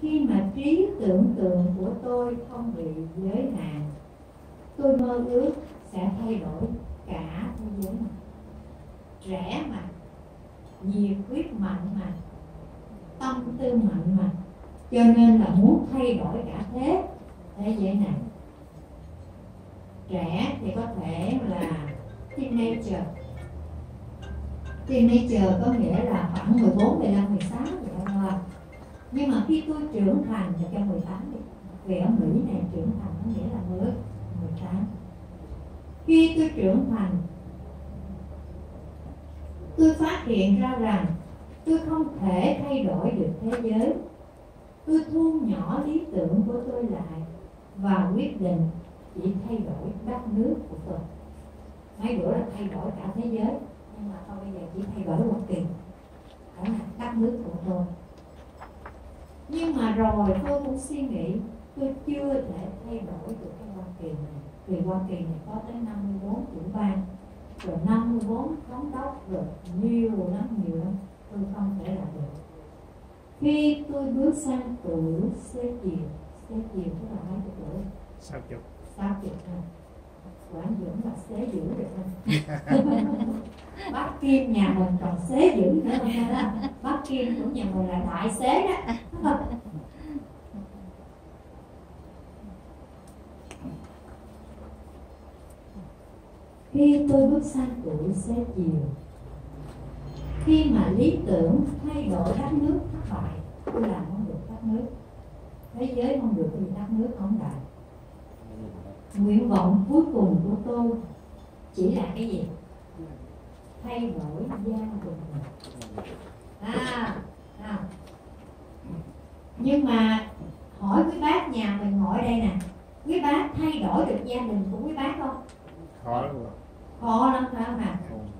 khi mà trí tưởng tượng của tôi không bị giới hạn tôi mơ ước sẽ thay đổi cả thế giới này. Trẻ mà nhiệt huyết mạnh mà tâm tư mạnh mà cho nên là muốn thay đổi cả thế thế giới này. Trẻ thì có thể là teenager. Teenager có nghĩa là khoảng 14, 15, 16 nhưng mà khi tôi trưởng thành là cho 18 đi vì ở Mỹ này trưởng thành có nghĩa là mới 18 khi tôi trưởng thành, tôi phát hiện ra rằng tôi không thể thay đổi được thế giới. Tôi thu nhỏ lý tưởng của tôi lại và quyết định chỉ thay đổi đất nước của tôi. Mấy bữa là thay đổi cả thế giới, nhưng mà thôi bây giờ chỉ thay đổi một tiền đó là đất nước của tôi nhưng mà rồi tôi cũng suy nghĩ tôi chưa thể thay đổi được cái Hoa Kỳ này. Vì Hoa Kỳ này có tới 54 trưởng bang rồi 54 thống đốc rồi nhiều lắm nhiều lắm. Tôi không thể làm được. Khi tôi bước sang tuổi xế chiều xế chiều tức là mấy tuổi? Sáu chục. Sáu chục thôi quán dưỡng là xế dữ được không bác kim nhà mình còn xế dữ nữa, không bác kim của nhà mình là đại xế đó. Khi tôi bước sang tuổi xế chiều, khi mà lý tưởng thay đổi đất nước thất bại, tôi làm không được đất nước. Thế giới không được thì đất nước không đại nguyện vọng cuối cùng của tôi chỉ là cái gì? Thay đổi gia đình à, à. nhưng mà hỏi quý bác nhà mình ngồi đây nè quý bác thay đổi được gia đình của quý bác không? Khó luôn khó lắm phải không ạ?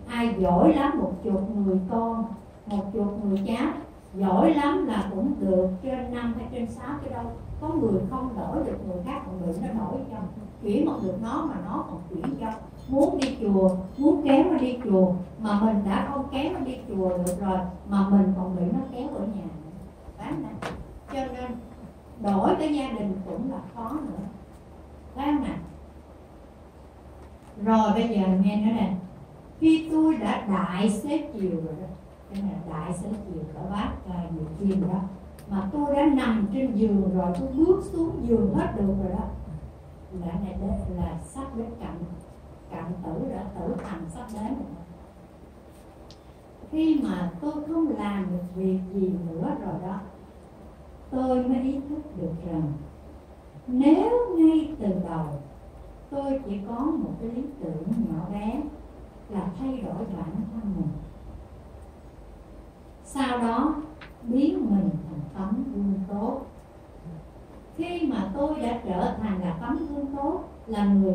Ai giỏi lắm một chục người con một chục người cháu. Giỏi lắm là cũng được trên năm hay trên sáu cái đâu. Có người không đổi được người khác còn người nó đổi cho. Chuyển một được nó mà nó còn chuyển cho muốn đi chùa, muốn kéo nó đi chùa, mà mình đã không kéo nó đi chùa được rồi, mà mình còn bị nó kéo ở nhà bán này cho nên, đổi cái gia đình cũng là khó nữa. Phải không ạ rồi bây giờ nghe nữa này khi tôi đã đại xế chiều rồi đó, cái này đại xế chiều ở bác và nhiều kim đó, mà tôi đã nằm trên giường rồi, tôi bước xuống giường hết được rồi đó. Là này đây là sắp đến cạnh cận tử đã tử thành sắp đến. Khi mà tôi không làm được việc gì nữa rồi đó, tôi mới ý thức được rằng nếu ngay từ đầu tôi chỉ có một cái lý tưởng nhỏ bé là thay đổi bản thân mình, sau đó biến mình thành tấm gương tốt. Khi mà tôi đã trở thành là tấm gương tốt, là người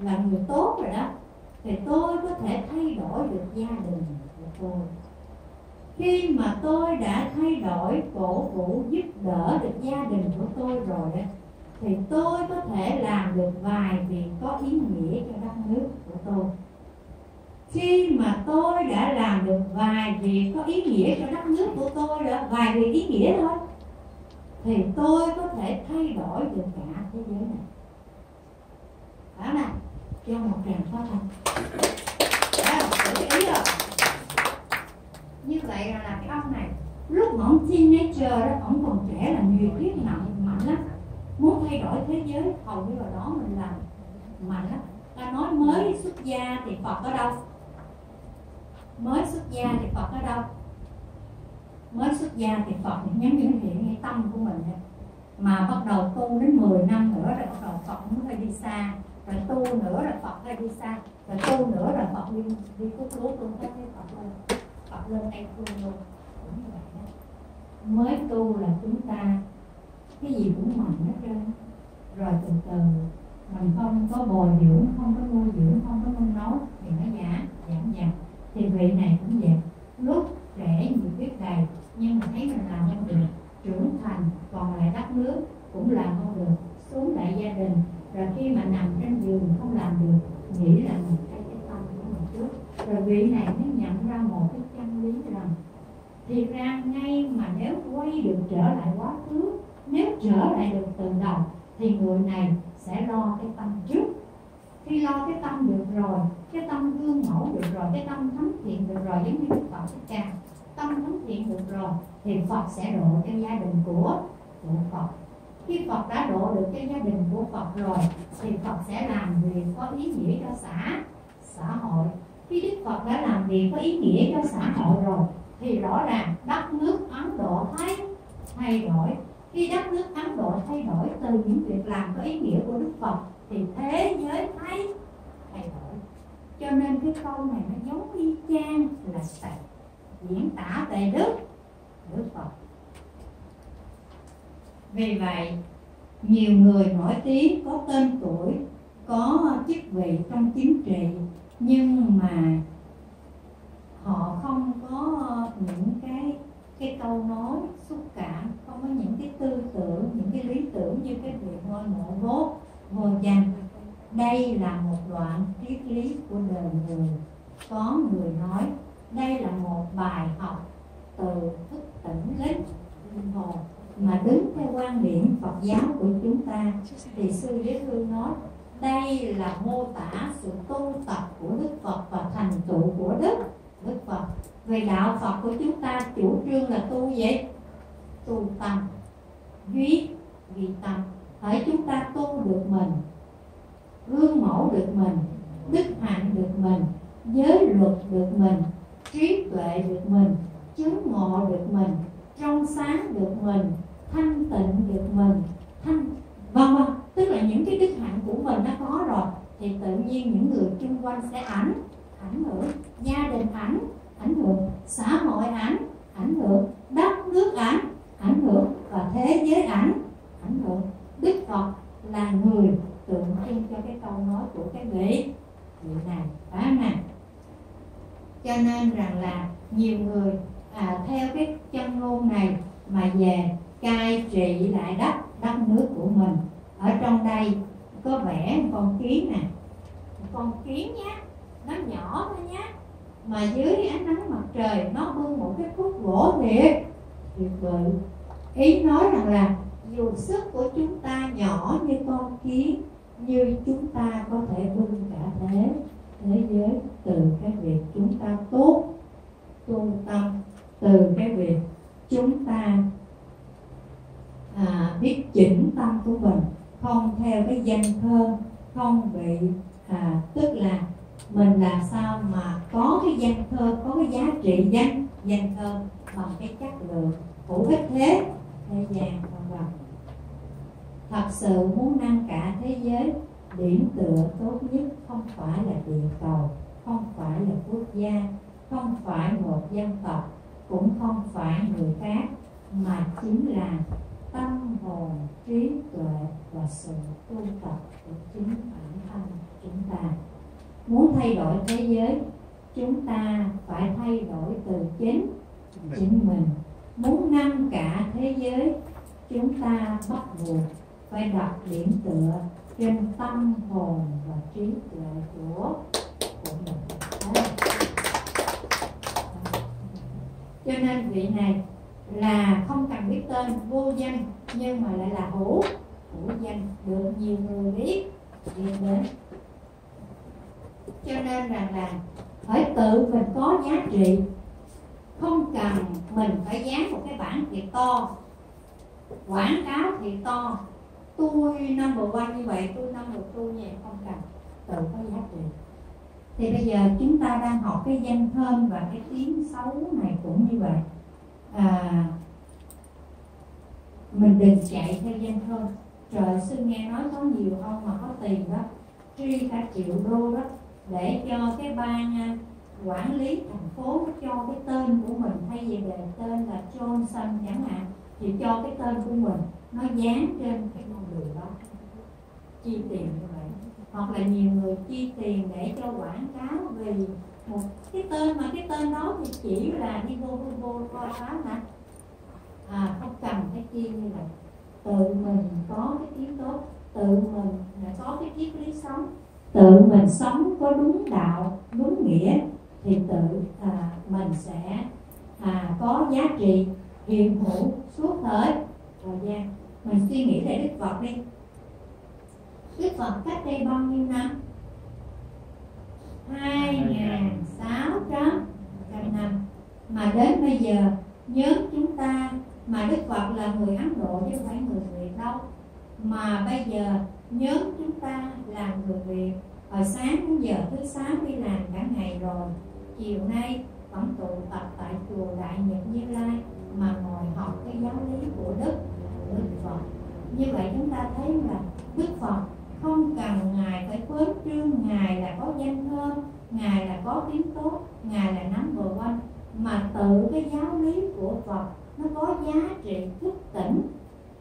là người tốt rồi đó, thì tôi có thể thay đổi được gia đình của tôi. Khi mà tôi đã thay đổi cổ vũ giúp đỡ được gia đình của tôi rồi đó, thì tôi có thể làm được vài việc có ý nghĩa cho đất nước của tôi. Khi mà tôi đã làm được vài việc có ý nghĩa cho đất nước của tôi rồi vài việc ý nghĩa thôi, thì tôi có thể thay đổi được cả thế giới này. Đó nè cho một tràng pháo thành đó tự ý rồi à. như vậy là cái ông này, lúc mà ông teenager đó, ông còn trẻ là nhiệt huyết nặng mạnh lắm. Muốn thay đổi thế giới, hầu như là đó mình làm mạnh lắm. Ta nói mới xuất gia thì phật ở đâu? Mới xuất gia thì phật ở đâu? Mới xuất gia thì phật thì nhắm những hiện ngay tâm của mình mà bắt đầu tu đến 10 năm nữa rồi bắt đầu phật muốn hơi đi xa rồi tu nữa rồi phật ra đi xa. Rồi tu nữa rồi phật đi đi cút lúa tu cái với phật lên. Phật lên tay luôn luôn. Cũng như vậy đó. Mới tu là chúng ta, cái gì cũng mạnh hết trơn. Rồi từ từ, mình không có bồi dưỡng, không có nuôi dưỡng, không có nung nấu, thì nó giảm giảm dần. Thì vị này cũng vậy. Lúc trẻ nhiều biết đầy, nhưng mà thấy mình làm không được, trưởng thành, còn lại đất nước cũng làm không được, xuống đại gia đình rồi khi mà nằm trên giường không làm được, nghĩ là mình cái cái tâm của mình trước. Rồi vị này mới nhận ra một cái chân lý rằng thì ra ngay mà nếu quay được trở lại quá khứ, nếu trở lại được từ đầu, thì người này sẽ lo cái tâm trước. Khi lo cái tâm được rồi, cái tâm gương mẫu được rồi, cái tâm thánh thiện được rồi, giống như đức phật thích ca, tâm thánh thiện được rồi, thì phật sẽ độ cho gia đình của của phật khi phật đã độ được cái gia đình của phật rồi, thì phật sẽ làm việc có ý nghĩa cho xã xã hội. Khi đức phật đã làm việc có ý nghĩa cho xã hội rồi, thì rõ ràng đất nước ấn độ thấy thay đổi. Khi đất nước ấn độ thay đổi từ những việc làm có ý nghĩa của đức phật, thì thế giới thấy thay đổi. Cho nên cái câu này nó giống y chang là sạch diễn tả về đức đức phật vì vậy, nhiều người nổi tiếng có tên tuổi, có chức vị trong chính trị, nhưng mà họ không có những cái cái câu nói xúc cảm, không có những cái tư tưởng, những cái lý tưởng như cái việc ngôi mộ vốt vô danh. Đây là một đoạn triết lý của đời người. Có người nói, đây là một bài học từ thức tỉnh đến linh hồn mà đứng theo quan điểm Phật giáo của chúng ta, thì sư Đế Hương nói, đây là mô tả sự tu tập của Đức Phật và thành tựu của Đức Đức Phật. Về đạo Phật của chúng ta chủ trương là tu gì? Tu tâm duy vì tâm. Hãy chúng ta tu được mình, gương mẫu được mình, đức hạnh được mình, giới luật được mình, trí tuệ được mình, chứng ngộ được mình, trong sáng được mình thanh tịnh được mình. Thanh vân vân tức là những cái đức hạnh của mình nó có rồi thì tự nhiên những người chung quanh sẽ ảnh ảnh hưởng. Gia đình ảnh ảnh hưởng. Xã hội ảnh ảnh hưởng. Đất nước ảnh ảnh hưởng. Và thế giới ảnh ảnh hưởng. Đức phật là người tượng trưng cho cái câu nói của cái vị vị này phải này. Cho nên rằng là nhiều người à, theo cái chân ngôn này mà về cai trị lại đất đất nước của mình. Ở trong đây có vẽ con kiến nè. Con kiến nhé nó nhỏ thôi nhé mà dưới ánh nắng mặt trời, nó bưng một cái khúc gỗ thiệt. Tuyệt vời. Ý nói rằng là dù sức của chúng ta nhỏ như con kiến, như chúng ta có thể vươn cả thế thế giới từ cái việc chúng ta tốt, tu tâm, từ cái việc chúng ta à, biết chỉnh tâm của mình không theo cái danh thơm không bị à, tức là mình làm sao mà có cái danh thơ có cái giá trị danh danh thơ bằng cái chất lượng hữu ích thế thế gian vân vân. Thật sự muốn nâng cả thế giới điểm tựa tốt nhất không phải là địa cầu không phải là quốc gia không phải một dân tộc cũng không phải người khác mà chính là tâm hồn, trí tuệ và sự tu tập của chính bản thân chúng ta. Muốn thay đổi thế giới, chúng ta phải thay đổi từ chính chính mình. Muốn ngăn cả thế giới, chúng ta bắt buộc phải đặt điểm tựa trên tâm hồn và trí tuệ của của mình. Cho nên vị này là không cần biết tên, vô danh, nhưng mà lại là hữu hữu danh được nhiều người biết. Biết đến. Cho nên rằng là phải tự mình có giá trị. Không cần mình phải dán một cái bảng thiệt to, quảng cáo thiệt to. Tôi number one như vậy, tôi number two như vậy, không cần. Tự có giá trị. Thì bây giờ chúng ta đang học cái danh thơm và cái tiếng xấu này cũng như vậy à, mình đừng chạy theo danh thôi. trời xin nghe nói có nhiều ông mà có tiền đó tri cả triệu đô đó để cho cái ban à, quản lý thành phố cho cái tên của mình thay vì đề tên là Johnson chẳng hạn thì cho cái tên của mình nó dán trên cái con đường đó chi tiền như vậy hoặc là nhiều người chi tiền để cho quảng cáo về một cái tên mà cái tên đó thì chỉ là đi vô vô vô coi phá mà. À không cần phải chi như vậy. Tự mình có cái tiếng tốt tự mình là có cái triết lý sống. Tự mình sống có đúng đạo đúng nghĩa thì tự à, mình sẽ à, có giá trị hiện hữu suốt thời thời gian. Mình suy nghĩ về đức phật đi. Đức phật cách đây bao nhiêu năm? Hai ngàn sáu trăm năm. Mà đến bây giờ, nhớ chúng ta mà đức phật là người ấn độ chứ không phải người việt đâu. Mà bây giờ, nhớ chúng ta là người việt. Hồi sáng đến giờ, thứ sáu đi làm cả ngày rồi. Chiều nay vẫn tụ tập tại chùa đại nhật như lai mà ngồi học cái giáo lý của đức đức phật. Như vậy chúng ta thấy là đức phật không cần ngài phải phớt trương, ngài là có danh thơm, ngài là có tiếng tốt, ngài là nắm bờ quanh mà tự cái giáo lý của phật, nó có giá trị thức tỉnh.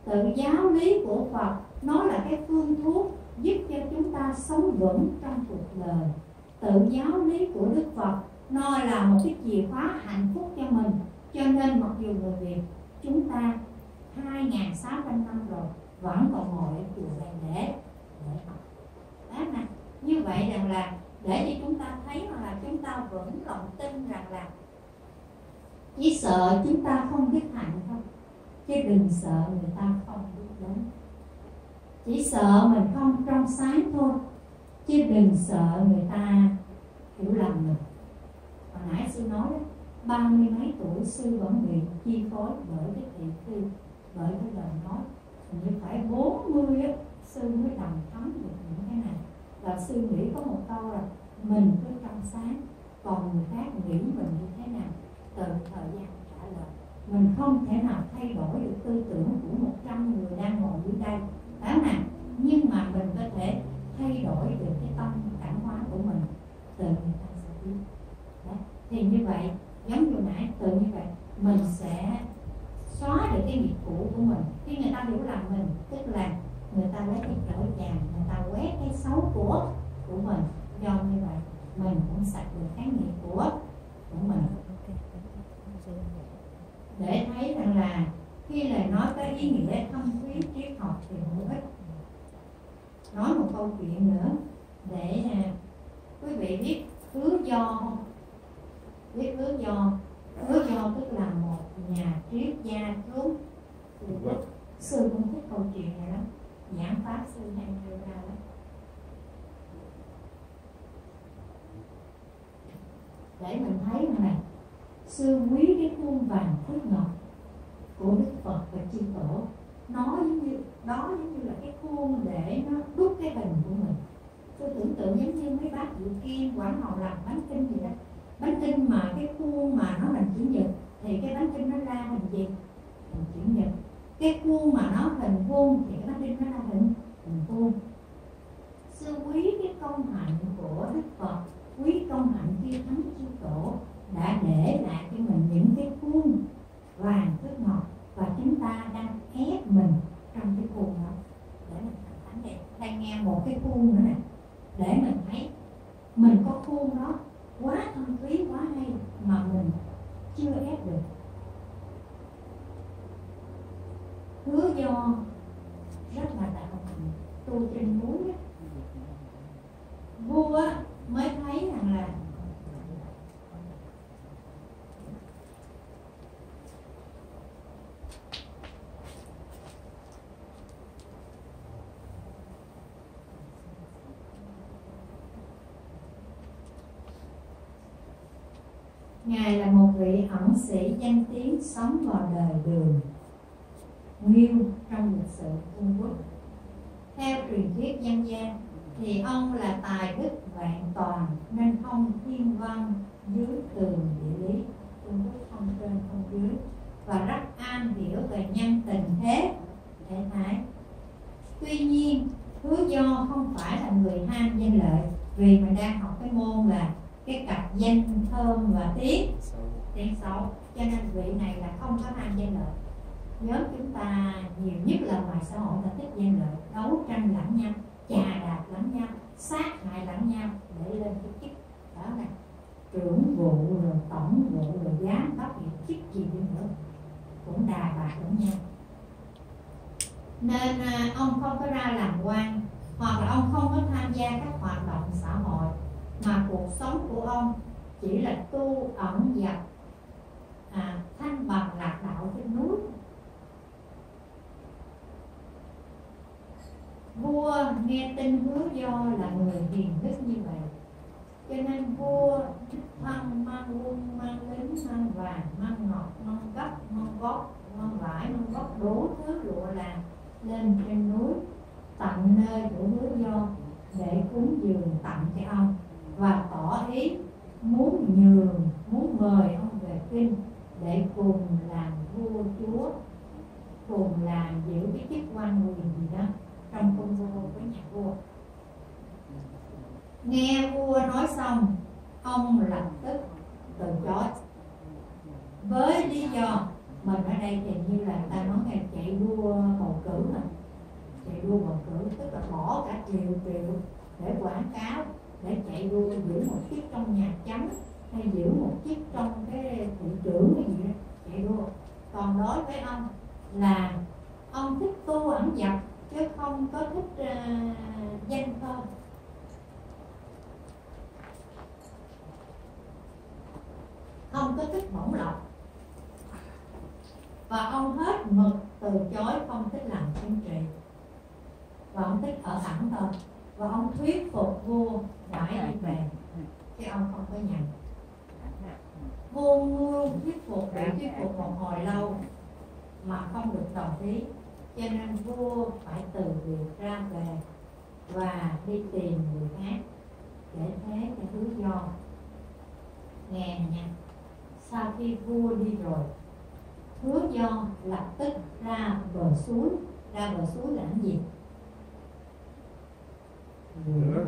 Tự giáo lý của phật, nó là cái phương thuốc giúp cho chúng ta sống vững trong cuộc đời. Tự giáo lý của đức phật, nó là một cái chìa khóa hạnh phúc cho mình. Cho nên mặc dù người việt, chúng ta 2.600 năm rồi, vẫn còn ngồi ở chùa đại để để học nè, như vậy rằng là để cho chúng ta thấy là chúng ta vẫn lòng tin rằng là chỉ sợ chúng ta không biết hạnh thôi, chứ đừng sợ người ta không biết đến. Chỉ sợ mình không trong sáng thôi, chứ đừng sợ người ta hiểu lầm mình. Hồi nãy sư nói đó, ba mươi mấy tuổi sư vẫn bị chi phối bởi cái thị phi, bởi cái lời nói. Như phải bốn mươi sư mới đồng thấm được những cái này. Và sư nghĩ có một câu là mình cứ trong sáng, còn người khác nghĩ mình như thế nào? Từ thời gian trả lời, mình không thể nào thay đổi được tư tưởng của 100 người đang ngồi dưới đây. Đó nè nhưng mà mình có thể thay đổi được cái tâm cảm hóa của mình từ người ta sẽ biết. Đấy. thì như vậy, giống như nãy, từ như vậy, mình sẽ xóa được cái nghiệp cũ của mình. Khi người ta hiểu lầm mình, tức là người ta lấy cái trở vàng người ta quét cái xấu của của mình. Do như vậy mình cũng sạch được cái nghiệp của của mình. Để thấy rằng là khi lời nói có ý nghĩa thâm thúy triết học thì hữu ích. Nói một câu chuyện nữa để à, quý vị biết hứa do không? Biết hứa do. Hứa do tức là một nhà triết gia trước sư cũng thích câu chuyện này lắm pháp sư hàng đưa nào ấy. Để mình thấy rằng này sư quý cái khuôn vàng phước ngọc của đức phật và chư tổ, nó giống như đó giống như là cái khuôn để nó đúc cái hình của mình. Tôi tưởng tượng giống như mấy bác dự kim, quả hồng làm bánh kinh gì đó. Bánh kinh mà cái khuôn mà nó hình chữ nhật, thì cái bánh kinh nó ra hình gì? Hình chữ nhật cái khuôn mà nó hình vuông thì cái bánh đinh nó ra hình hình vuông. Sư quý cái công hạnh của đức phật, quý công hạnh kia thánh chư tổ đã để lại cho mình những cái khuôn vàng thước ngọc và chúng ta đang ép mình trong cái khuôn đó. Để mình thánh đẹp đang nghe một cái khuôn nữa nè. Để mình thấy, mình có khuôn đó quá thâm thúy quá hay mà mình chưa ép được. Hứa do rất là đạo tu trên núi vua mới thấy rằng là Ngài là một vị ẩn sĩ danh tiếng sống vào đời đường Nghiêu trong lịch sử Trung Quốc Theo truyền dân gian, thì ông là tài đức vạn toàn, nên không thiên văn, dưới tường địa lý Trung Quốc không trên không dưới, và rất am hiểu về nhân tình thế thể thái. Tuy nhiên hứa do không phải là người ham danh lợi, vì mình đang học cái môn là cái cặp danh thơm và tiếng tiếng xấu, cho nên vị này là không có ham danh lợi. Nhớ chúng ta nhiều nhất là ngoài xã hội là thích danh lợi, đấu tranh lẫn nhau chà đạp lẫn nhau sát hại lẫn nhau để lên cái chức đó này. Trưởng vụ rồi tổng vụ rồi giám đốc gì chức gì đi nữa cũng đà bạc lẫn nhau. Nên à, ông không có ra làm quan hoặc là ông không có tham gia các hoạt động xã hội mà cuộc sống của ông chỉ là tu ẩn dập à, thanh bằng lạc đạo trên núi. Vua nghe tin hứa do là người hiền đức như vậy. Cho nên vua thăng mang quân, mang lính, mang vàng, mang ngọc, mang gấp, mang gót, mang vải, mang gót đủ thứ lụa làm lên trên núi, tặng nơi của hứa do để cúng dường tặng cho ông. Và tỏ ý muốn nhường, muốn mời ông về kinh để cùng làm vua chúa, cùng làm giữ cái chức quan quyền gì đó trong cung vua với nhà vua. Nghe vua nói xong, ông lập tức từ chối. Với lý do mình ở đây thì như là ta nói ngày chạy đua bầu cử mà. Chạy đua bầu cử, tức là bỏ cả triệu triệu để quảng cáo, để chạy đua giữ một chiếc trong nhà trắng hay giữ một chiếc trong cái thị trưởng hay gì đó, chạy đua. Còn đối với ông là ông thích tu ẩn dập chứ không có thích uh, danh thơm không có thích bổng lộc. Và ông hết mực từ chối không thích làm chính trị và ông thích ở ẩn thôi. Và ông thuyết phục vua phải đi về chứ ông không có nhận. Vua luôn thuyết phục để thuyết phục một hồi lâu mà không được đồng ý cho nên vua phải từ việc ra về và đi tìm người khác để thế cho hứa do. Nghe nha sau khi vua đi rồi hứa do lập tức ra bờ suối. Ra bờ suối làm gì?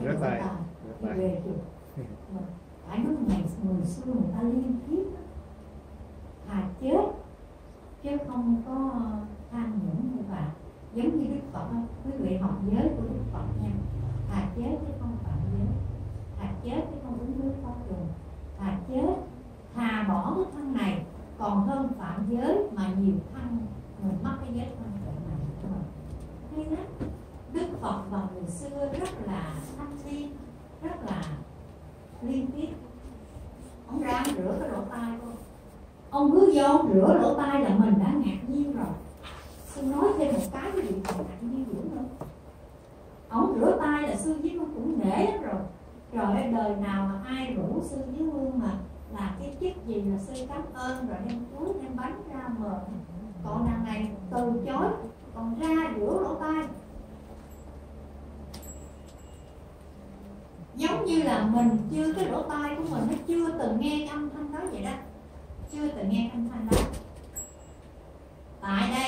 Rửa tay. về phải nói ngày người xưa người ta liên tiếp. Thà chết chứ không có tham nhũng như vậy. Giống như đức phật quý vị học giới của đức phật nha. Thà chết chứ không phạm giới. Thà chết chứ không uống nước không dùng thà chết thà bỏ cái thân này, còn hơn phạm giới mà nhiều thân, mình mắc cái giới thân tội này Thế mình. Hay lắm. Đức phật vào người xưa rất là thanh thiên rất là liên tiếp. Ông ra rửa cái lỗ tai luôn ông. Cứ vô rửa lỗ tai là mình đã ngạc nhiên rồi xin nói thêm một cái cái vị còn ngạc nhiên nữa nữa. Ông rửa tay là sư với hương cũng nể lắm rồi. Trời ơi, đời nào mà ai rủ sư với hương mà là cái chức gì là sư cảm ơn, rồi đem chuối đem bánh ra mời. Còn đằng này, từ chối, còn ra rửa lỗ tai. Giống như là mình chưa, cái lỗ tai của mình nó chưa từng nghe âm thanh đó vậy đó. Chưa từng nghe âm thanh đó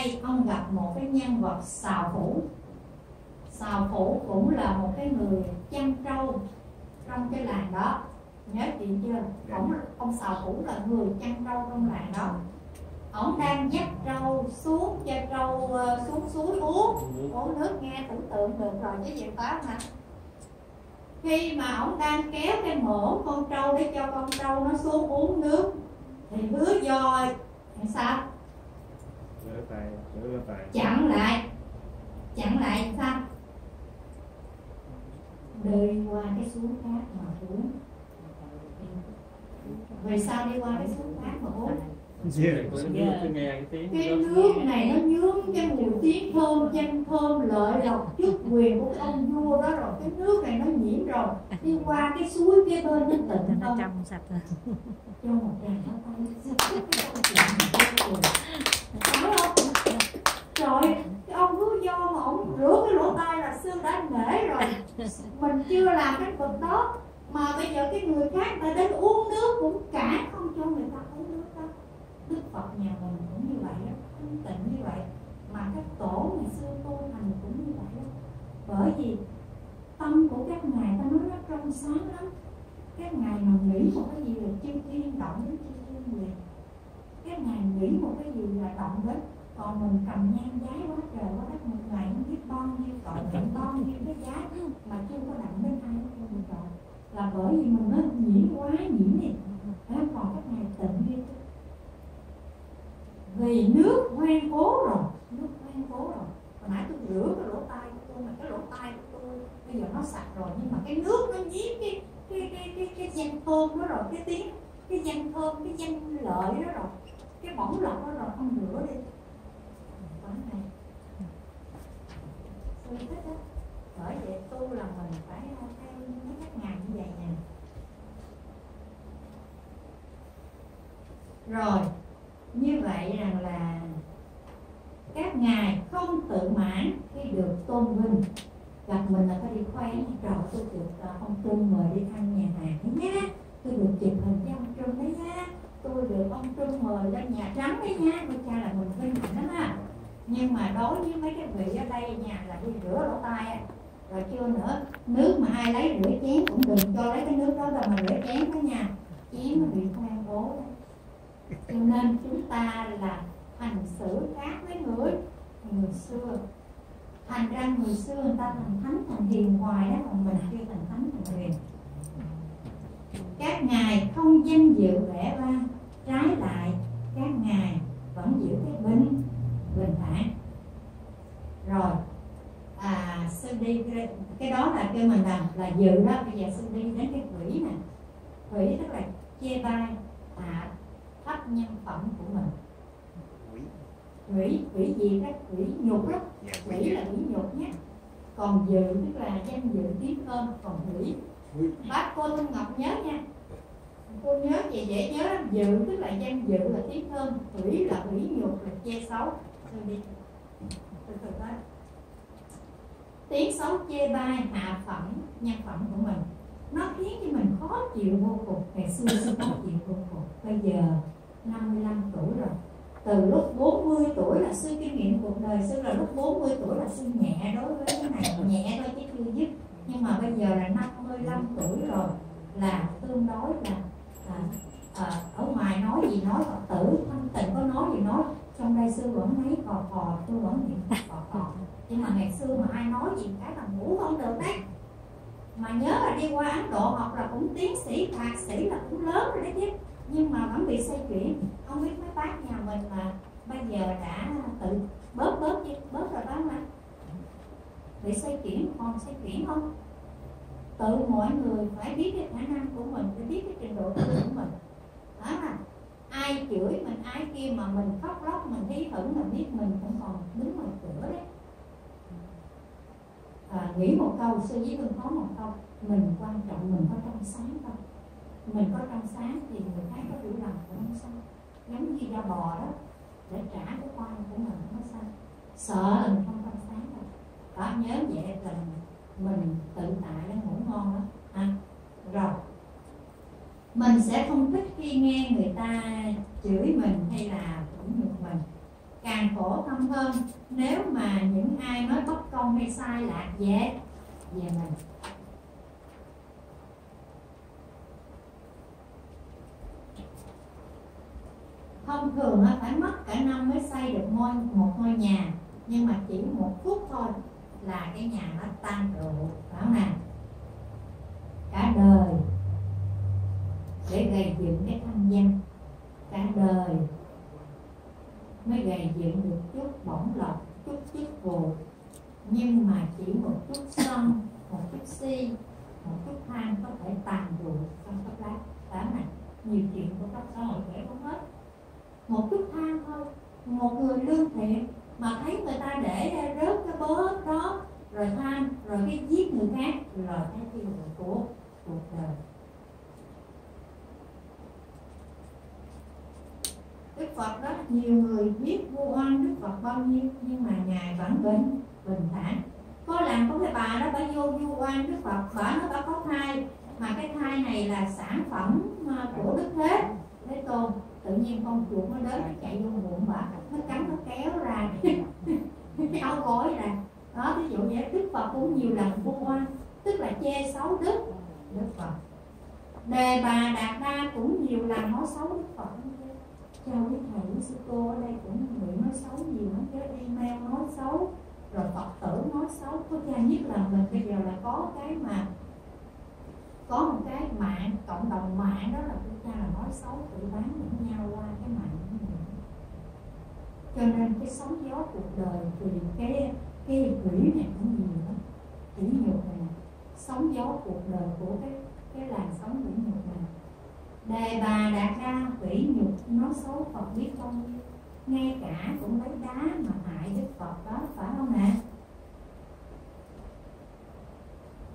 đây, ông gặp một cái nhân vật xào phủ. Xào phủ cũng là một cái người chăn trâu trong cái làng đó. Nhớ chuyện chưa? Ông ông xào phủ là người chăn trâu trong làng đó. Ông đang dắt trâu xuống, cho trâu ờ, xuống suối uống. Uống nước nghe tưởng tượng được rồi chứ gì phải hả khi mà ông đang kéo cái mổ con trâu để cho con trâu nó xuống uống nước, thì hứa do sao? Rửa tay rửa tay chặn lại. Chặn lại sao? Đi qua cái suối khác mà uống. Vì sao đi qua cái suối khác mà uống. Yeah. cái nước này nó nhướng cái mùi tiếng thơm danh thơm lợi lộc chức quyền của ông vua đó rồi. Cái nước này nó nhiễm rồi. Đi qua cái suối cái bên nó tịnh nó trong sạch rồi cho một tràng pháo tay phải không trời, cái ông cứ do mà ông rửa cái lỗ tai là xương đã nể rồi. Mình chưa làm cái vật đó, mà bây giờ cái người khác mà đến uống nước cũng cả không cho người ta uống nước đó. Đức phật nhà mình cũng như vậy đó thanh tịnh như vậy, mà các tổ ngày xưa tu hành cũng như vậy đó bởi vì tâm của các ngài ta nói nó trong sáng lắm. Các ngài mà nghĩ một cái gì là chư thiên, động đến chư thiên liền các ngài nghĩ một cái gì là động đến. Còn mình cầm nhang giái quá trời quá đất một ngày không biết bao nhiêu tội nhận bao nhiêu cái giá mà chưa có động đến ai hết trơn rồi. Là bởi vì mình nó nhiễm quá nhiễm này còn các ngài tịnh đi. Vì nước quen cố rồi nước quen cố rồi. Hồi nãy tôi rửa cái lỗ tai của tôi mà cái lỗ tai của tôi bây giờ nó sạch rồi nhưng mà cái nước nó nhiễm cái cái cái cái cái danh thơm đó rồi cái tiếng cái danh thơm cái danh lợi đó rồi cái bổng lọc đó rồi con rửa đi. Quá này. Tôi thích á bởi vậy tu là mình phải ờ, thay mấy các ngày như vậy nè. Rồi, như vậy rằng là các ngài không tự mãn khi được tôn vinh. Gặp mình là phải đi khoe trời tôi được ờ, ông trương mời đi ăn nhà hàng nhé tôi được chụp hình với ông trung đấy nhé tôi được ông Trung mời lên nhà trắng đấy nha, tôi cha là mình vinh hạnh lắm ha, nhưng mà đối với mấy cái vị ở đây nhà là đi rửa lỗ tai rồi chưa nữa nước mà ai lấy rửa chén cũng đừng cho lấy cái nước đó rồi mà rửa chén đó nha. Chén nó bị hoang bố cho nên chúng ta là hành xử khác với người người xưa. Thành ra người xưa người ta thành thánh thành hiền hoài đó còn mình chưa thành thánh thành hiền. Các ngài không danh dự vẻ vang trái lại các ngài vẫn giữ cái bình bình thản rồi à sư đi cái mình làm là dự đó. Bây giờ sư đi đến cái quỷ nè. Quỷ tức là chê bai hạ thấp nhân phẩm của mình. Quỷ quỷ gì đó? Quỷ nhục đó. Dạ quỷ là quỷ nhục nhé còn dự tức là danh dự tiếng ơn còn quỷ bác cô Thu Ngọc nhớ nha. Cô nhớ về dễ nhớ lắm. Dự tức là danh dự là tiếng ơn. Quỷ là quỷ nhục là che xấu. Rồi đi. Từ từ đó tiếng xấu chê bai hạ phẩm nhân phẩm của mình. Nó khiến cho mình khó chịu vô cùng. Ngày xưa sẽ khó chịu vô cùng. Bây giờ 55 tuổi rồi. Từ lúc 40 tuổi là sư kinh nghiệm cuộc đời sư là lúc 40 tuổi là sư nhẹ đối với cái này. Nhẹ thôi chứ chưa dứt. Nhưng mà bây giờ là 55 tuổi rồi là tương đối là à, à, ở ngoài nói gì nói phật tử thanh tịnh có nói gì nói trong đây sư vẫn thấy cò cò, tôi vẫn niệm cò cò. Nhưng mà ngày xưa mà ai nói gì cái là ngủ không được đấy. Mà nhớ là đi qua Ấn Độ học là cũng tiến sĩ, thạc sĩ là cũng lớn rồi đấy chứ. Nhưng mà vẫn bị xoay chuyển. Không biết mấy bác nhà mình mà bây giờ đã tự bớt bớt chứ bớt rồi bác mà bị xoay chuyển, còn xoay chuyển không? Tự mọi người phải biết cái khả năng của mình, phải biết cái trình độ của mình. Đó là ai chửi mình ai kia mà mình khóc lóc mình hí hửng mình biết mình cũng còn đứng ngoài cửa đấy. À, nghĩ một câu sư với hương có một câu mình quan trọng mình có trong sáng không? Mình có trong sáng thì người khác có hiểu lầm cũng không sao. Giống như da bò đó để trả cái quan của mình không sao. Sợ là mình không trong sáng đâu. Đó nhớ vậy là mình tự tại nó ngủ ngon đó. Ha rồi mình sẽ không thích khi nghe người ta chửi mình hay là cũng nhục mình. Càng khổ tâm hơn, nếu mà những ai nói bất công hay sai lạc về về mình. Thông thường phải mất cả năm mới xây được ngôi, một ngôi nhà, nhưng mà chỉ một phút thôi là cái nhà nó tan trụ, phải không nào? Cả đời để gây dựng cái thanh danh cả đời. Mới gây dựng được chút bổng lộc, chút chức vụ. Nhưng mà chỉ một chút sân một chút si, một chút than có thể tàn rụi trong các lá đó này. Nhiều chuyện của các xã hội kể không hết. Một chút than thôi, một người lương thiện mà thấy người ta để rớt cái bớt đó, rồi than, rồi cái giết người khác, rồi cái tiêu của cuộc đời. Đức Phật đó, nhiều người biết vu oan Đức Phật bao nhiêu, nhưng mà ngài vẫn bình bình thản. Có làm có cái bà đó, bà vô vu oan Đức Phật, bà nó bà có thai, mà cái thai này là sản phẩm à, của Đức Thế Thế Tôn. Tự nhiên con chuột nó đến, nó chạy vô bụng, bà nó cắn, nó kéo ra. Cái áo gối ra đó ví dụ vậy Đức Phật cũng nhiều lần vu oan, tức là che xấu Đức Đức Phật. Đề bà đạt đa cũng nhiều lần nói xấu Đức Phật chào quý thầy quý sư cô ở đây cũng người nói xấu nhiều lắm cái email nói xấu, rồi phật tử nói xấu. Có cha nhất là mình bây giờ là có cái mà, có một cái mạng, cộng đồng mạng đó là chúng ta là nói xấu, tự bán lẫn nhau qua cái mạng cho nên cái sóng gió cuộc đời thì cái cái quỷ này cũng nhiều lắm. Quỷ nhục này, sóng gió cuộc đời của cái cái làn sóng quỷ nhục này đề bà đạt đa quỷ nhục nói xấu phật biết không? Ngay cả cũng lấy đá mà hại đức phật đó phải không ạ?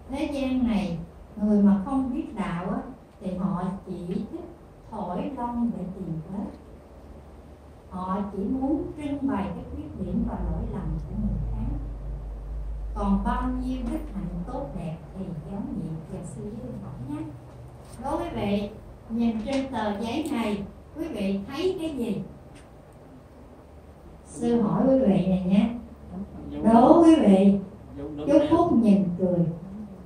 Thế gian này người mà không biết đạo á, thì họ chỉ thích thổi lông để tìm vết. Họ chỉ muốn trưng bày cái khuyết điểm và lỗi lầm của người khác. Còn bao nhiêu đức hạnh tốt đẹp thì giống nhiệm và sư với hỏi nhé. Đối với vị nhìn trên tờ giấy này quý vị thấy cái gì? Sư hỏi quý vị này nhé. Đố quý vị chúc phúc nhìn cười.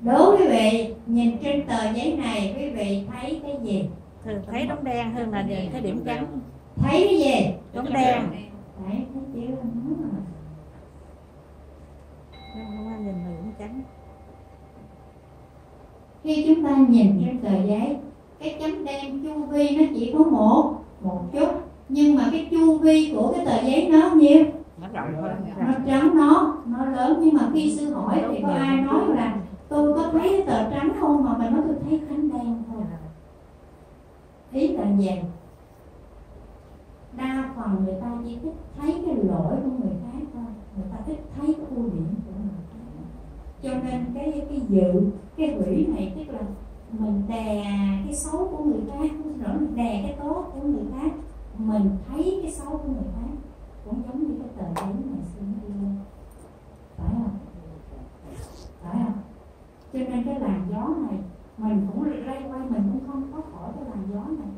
Đố quý vị nhìn trên tờ giấy này quý vị thấy cái gì? Thường thấy đống đen hơn là nhìn cái điểm trắng. Thấy cái gì? Đống đen. Đấy thấy rồi. không nhìn trắng. Khi chúng ta nhìn trên tờ giấy cái chấm đen chu vi nó chỉ có một một chút. Nhưng mà cái chu vi của cái tờ giấy nó nhiêu nó rộng hơn. Nó trắng nó nó lớn. Nhưng mà khi sư hỏi thì có ai nói là tôi có thấy cái tờ trắng không mà mình nói tôi thấy cánh đen thôi? Ý là gì đa phần người ta chỉ thích thấy cái lỗi của người khác thôi. Người ta thích thấy cái ưu điểm của người khác. Cho nên cái cái dự cái hủy này tức là mình đè cái xấu của người khác rồi mình đè cái tốt của người khác. Mình thấy cái xấu của người khác cũng giống như cái tờ giấy ngày xưa nó đi lên phải không? Phải không? Cho nên cái làn gió này, mình cũng lây quay mình cũng không có khỏi cái làn gió này.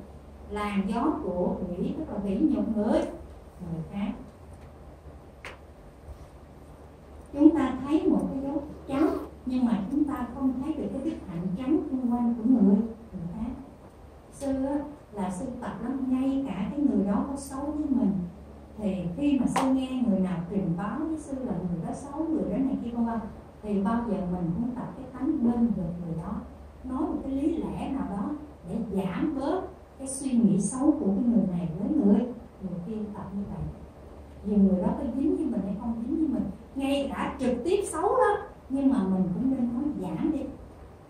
Làn gió của quỷ, tức là quỷ nhục người người khác. Chúng ta thấy một cái dấu trắng nhưng mà chúng ta không thấy được cái đức hạnh trắng xung quanh của người người khác sư á, là sư tập lắm ngay cả cái người đó có xấu với mình. Thì khi mà sư nghe người nào trình báo với sư là người đó xấu người đó này kia vân vân thì bao giờ mình cũng tập cái tánh bên về người đó. Nói một cái lý lẽ nào đó để giảm bớt cái suy nghĩ xấu của cái người này với người người kia tập như vậy. Vì người đó có dính với mình hay không dính với mình ngay cả trực tiếp xấu đó nhưng mà mình cũng nên nói giảm đi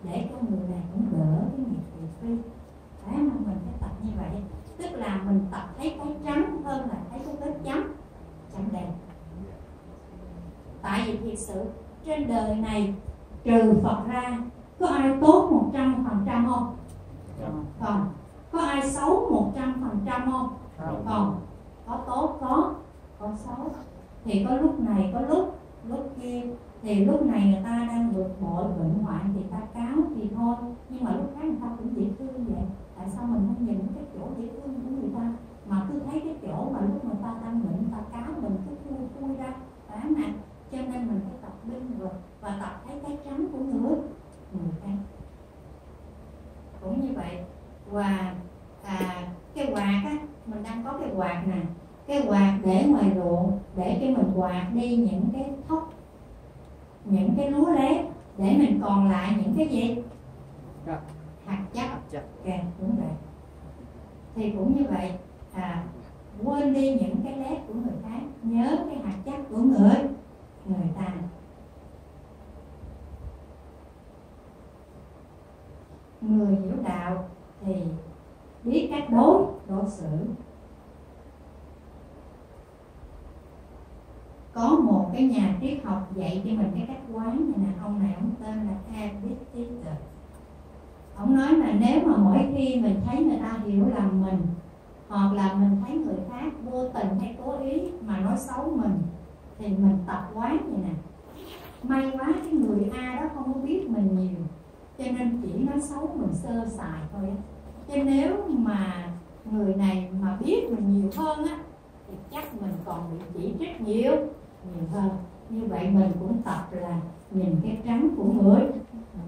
để cho người này cũng đỡ cái nghiệp thị phi. Đấy mà mình phải tập như vậy tức là mình tập thấy cái trắng hơn là thấy cái vết chấm chấm đen tại vì thiệt sự trên đời này trừ Phật ra có ai tốt một trăm phần trăm không? Không. Có ai xấu một trăm phần trăm không. Không. Có tốt có. Có xấu. Thì có lúc này có lúc lúc kia thì lúc này người ta đang vượt bội bệnh hoạn thì ta cáo thì thôi. Nhưng mà lúc khác người ta cũng dễ thương vậy. Tại sao mình không nhìn cái chỗ dễ thương của người ta? Mà cứ thấy cái chỗ mà lúc người ta đang bệnh ta cáo mình cứ vui vui ra phải mà cho nên mình phải tập binh vực và tập thấy cái trắng của người. Người ta. Cũng như vậy và à, cái quạt á mình đang có cái quạt nè. Cái quạt để ngoài ruộng để cho mình quạt đi những cái thóc những cái lúa lép để mình còn lại những cái gì? Chất. hạt chất. Chất. ok đúng vậy. Thì cũng như vậy à, quên đi những cái lép của người khác nhớ cái hạt chất của người người ta. Người hiểu đạo thì biết cách đối đối xử có một cái nhà triết học dạy cho mình cái cách quán này nè, ông này ông tên là Epictetus ông nói là nếu mà mỗi khi mình thấy người ta hiểu lầm mình, hoặc là mình thấy người khác vô tình hay cố ý mà nói xấu mình, thì mình tập quán vậy nè. May quá cái người A đó không có biết mình nhiều, cho nên chỉ nói xấu mình sơ sài thôi á. Chứ nếu mà người này mà biết mình nhiều hơn á, thì chắc mình còn bị chỉ trích nhiều nhiều hơn. Như vậy mình cũng tập là nhìn cái trắng của người.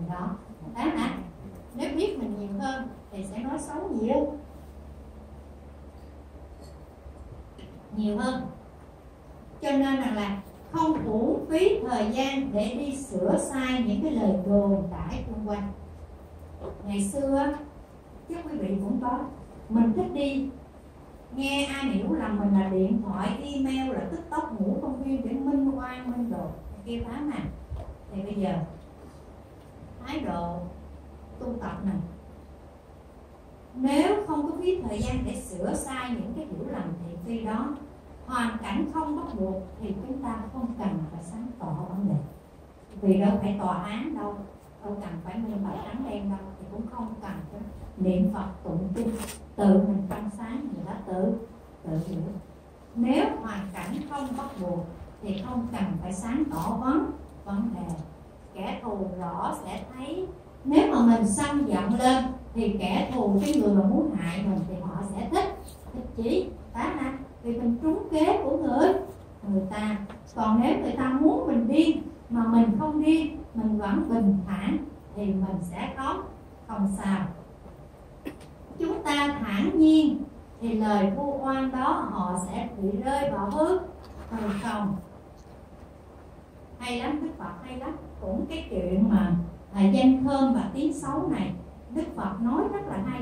Đó đó hả nếu biết mình nhiều hơn thì sẽ nói xấu nhiều. Nhiều hơn. Cho nên rằng là không uổng phí thời gian để đi sửa sai những cái lời đồn đãi xung quanh. Ngày xưa chắc quý vị cũng có, mình thích đi nghe ai hiểu lầm mình là điện thoại, email là tiktok, ngủ công viên để minh oan minh đồ. Kia phá mà thì bây giờ, thái độ tu tập này, nếu không có phí thời gian để sửa sai những cái hiểu lầm thị phi đó, hoàn cảnh không bắt buộc thì chúng ta không cần phải sáng tỏ vấn đề. Vì đâu phải tòa án đâu đâu cần phải minh bạch trắng đen đâu, thì cũng không cần chứ niệm phật tụng kinh tự mình trong sáng người ta tự tự hiểu. Nếu hoàn cảnh không bắt buộc thì không cần phải sáng tỏ vấn vấn đề. Kẻ thù rõ sẽ thấy. Nếu mà mình sân giận lên thì kẻ thù, cái người mà muốn hại mình thì họ sẽ thích thích chỉ phá ra vì mình trúng kế của người người ta. Còn nếu người ta muốn mình điên mà mình không điên mình vẫn bình thản thì mình sẽ không không sao ta thản nhiên thì lời vu oan đó họ sẽ bị rơi vào hư hư không hay lắm đức phật hay lắm. Cũng cái chuyện mà à, danh thơm và tiếng xấu này đức phật nói rất là hay.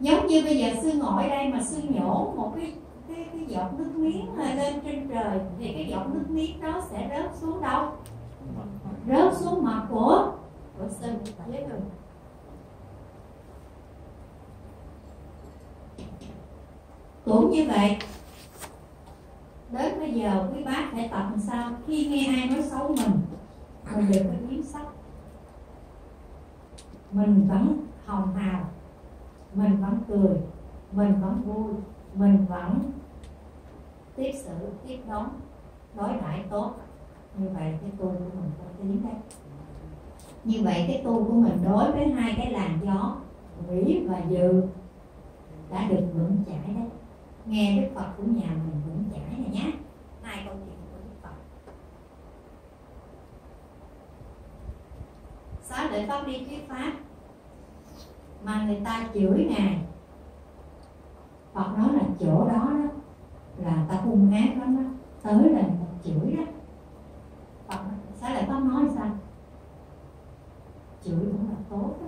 Giống như bây giờ sư ngồi đây mà sư nhổ một cái cái, cái giọt nước miếng lên trên trời thì cái giọt nước miếng đó sẽ rớt xuống đâu? Rớt xuống mặt của của sư. Với người cũng như vậy, đến bây giờ quý bác phải tập làm sao khi nghe ai nói xấu mình mình đừng có biến sắc. Mình vẫn hồng hào, mình vẫn cười, mình vẫn vui, mình vẫn tiếp xử, tiếp đón, đối đãi tốt. Như vậy cái tu của mình có tiến đấy. Như vậy cái tu của mình đối với hai cái làn gió quỷ và dự đã được vững chãi đấy nghe đức phật của nhà mình cũng giải này nhé hai câu chuyện của đức phật. Xá lợi pháp đi thuyết pháp. Mà người ta chửi ngài. Phật nói là chỗ đó đó là ta hung ác lắm đó. Tới là người ta chửi đó. Phật xá lợi pháp nói sao? Chửi cũng là tốt đó.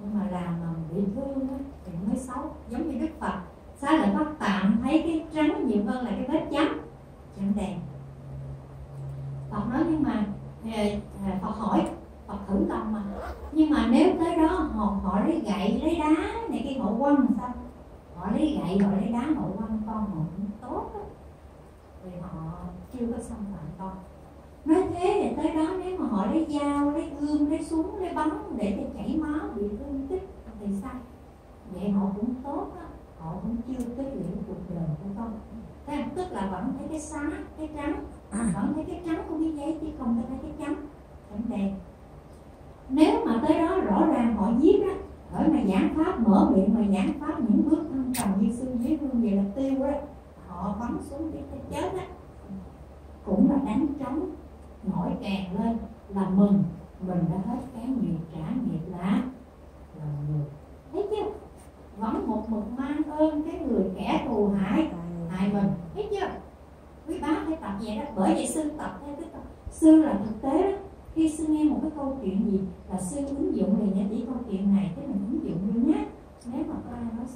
Nhưng mà làm mà bị thương đó, thì mới xấu. Giống như đức phật xá lợi pháp tạm, thấy cái trắng nhiều hơn là cái vết chấm. Chẳng đèn. Phật nói nhưng mà ờ, ờ, phật hỏi, phật thử lòng mà. Nhưng mà nếu tới đó họ họ lấy gậy, lấy đá này kia, họ quăng sao? Họ lấy gậy, họ lấy đá, họ quăng con họ cũng tốt đó. thì họ chưa có xâm phạm con nói thế thì tới đó nếu mà họ lấy dao, lấy gươm, lấy súng, lấy bắn để cho chảy máu, bị thương tích, thì sao? Vậy họ cũng tốt đó họ vẫn chưa kết liễu cuộc đời của con. Thế à, tức là vẫn thấy cái xá cái trắng. Vẫn thấy cái trắng của cái giấy chứ không thấy cái trắng. Cảnh đen nếu mà tới đó rõ ràng họ giết á ở mà giảng pháp mở miệng mà giảng pháp những bước thăng trầm như sư dưới hương vậy là tiêu đó họ bắn xuống cái cái chết á. Cũng là đánh trống nổi càng lên là mừng. Mình đã hết cái nghiệp trả nghiệp lá, là người thấy chưa? Vẫn một mực mang ơn cái người kẻ thù hại hại mình. Biết chưa? Quý bá phải tập vậy đó. Bởi vậy sư tập theo cái tập. Sư là thực tế đó. Khi sư nghe một cái câu chuyện gì là sư ứng dụng liền nha chỉ câu chuyện này, cái mình ứng dụng luôn nhé. Nếu mà có ai nói